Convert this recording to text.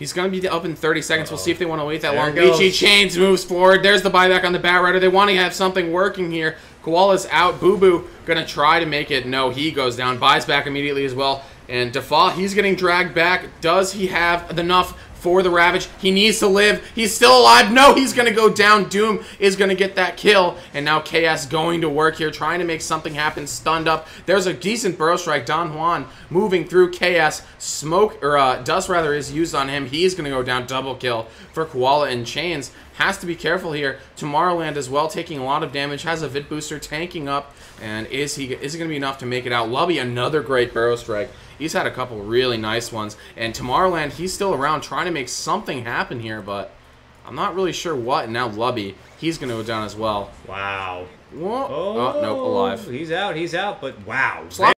He's going to be up in 30 seconds. We'll see if they want to wait that There long. goes. Chains moves forward. There's the buyback on the Batrider. They want to have something working here. Koala's out. Boo Boo going to try to make it. No, he goes down. Buys back immediately as well. And Defa, he's getting dragged back. Does he have enough for the Ravage? He needs to live. He's still alive. No, he's going to go down. Doom is going to get that kill. And now KS going to work here, trying to make something happen. Stunned up. There's a decent Burrow Strike. Don Juan moving through KS. Smoke, or uh, Dust rather, is used on him. He's going to go down. Double kill for Koala and Chains. Has to be careful here. Tomorrowland as well, taking a lot of damage. Has a Vit Booster tanking up. And is he is it going to be enough to make it out? Lubby, another great Burrow Strike. He's had a couple really nice ones. And Tomorrowland, he's still around trying to make something happen here, but I'm not really sure what. And now Lubby, he's going to go down as well. Wow. Whoa. Oh, Oh, nope, alive. He's out. He's out. But wow. Slap